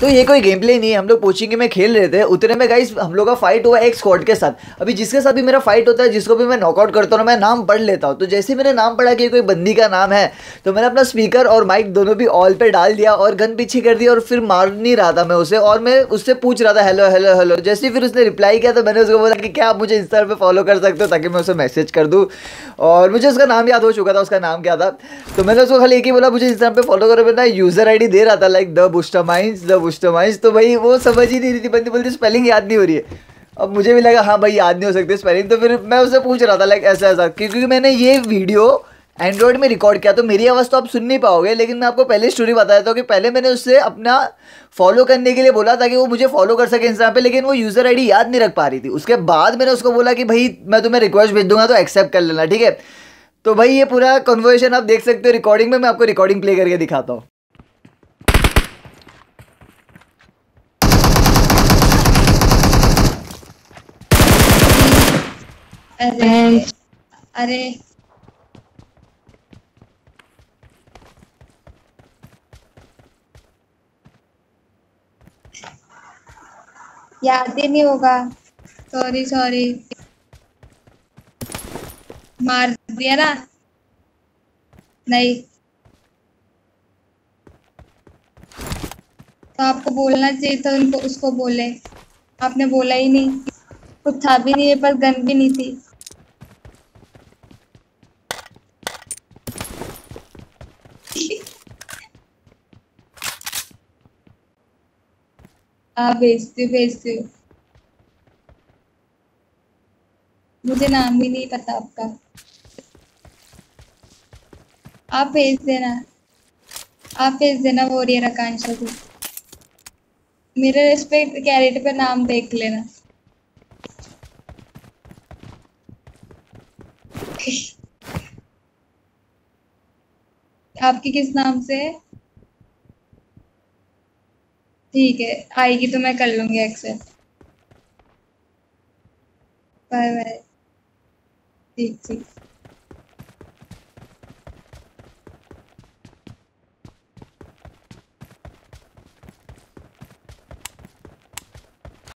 तो ये कोई गेम प्ले नहीं है, हम लोग कोचिंग में खेल रहे थे, उतने में गाइस हम लोग का फाइट हुआ एक स्क्वाड के साथ। अभी जिसके साथ भी मेरा फाइट होता है, जिसको भी मैं नॉकआउट करता हूँ, मैं नाम पढ़ लेता हूँ। तो जैसे मैंने नाम पढ़ा कि कोई बंदी का नाम है तो मैंने अपना स्पीकर और माइक दोनों भी ऑल पे डाल दिया और गन पीछे कर दिया और फिर मार नहीं रहा था मैं उसे और मैं उससे पूछ रहा था हेलो हेलो हेलो जैसे फिर उसने रिप्लाई किया तो मैंने उसको बोला कि, क्या आप मुझे इंस्टा पे फॉलो कर सकते हो ताकि मैं उसे मैसेज कर दूँ? और मुझे उसका नाम याद हो चुका था, उसका नाम क्या था? तो मैंने उसको खाली एक ही बोला, मुझे इंस्टाग्राम पे फॉलो करो मैंने यूज़र आईडी दे रहा था लाइक द बुस्टमाइंस द बुस्टमाइंस तो भाई वो समझ ही नहीं रही थी, बंदी बोलती स्पेलिंग याद नहीं हो रही है। अब मुझे भी लगा हाँ भाई, याद नहीं हो सकती स्पेलिंग तो फिर मैं उससे पूछ रहा था लाइक ऐसा ऐसा। क्योंकि मैंने ये वीडियो एंड्रॉयड में रिकॉर्ड किया तो मेरी आवाज़ तो आप सुन नहीं पाओगे, लेकिन मैं आपको पहले स्टोरी बता देता हूँ कि पहले मैंने उससे अपना फॉलो करने के लिए बोला ताकि वो मुझे फॉलो कर सके इंस्टाग्राम पे, लेकिन वो यूज़र आईडी याद नहीं रख पा रही थी। उसके बाद मैंने उसको बोला कि भाई, मैं तुम्हें रिक्वेस्ट भेज दूँगा तो एक्सेप्ट कर लेना, ठीक है? तो भाई, ये पूरा कन्वर्सेशन आप देख सकते हो रिकॉर्डिंग में, मैं आपको रिकॉर्डिंग प्ले करके दिखाता हूँ। अरे अरे। याद ही नहीं होगा। सॉरी सॉरी मार दिया ना। नहीं। तो आपको बोलना चाहिए था उनको उसको बोले। आपने बोला ही नहीं। कुछ था भी नहीं पास गन भी नहीं थी। हाँ भेजती हूँ भेजती हूँ मुझे नाम भी नहीं पता आपका। आप भेज देना। आप भेज देना वो रियर आकांक्षा को। मेरे पे कैरेट पे नाम देख लेना। आपकी किस नाम से है? ठीक है आएगी तो मैं कर लूँगी एक्सेप्ट बाय बाय ठीक ठीक।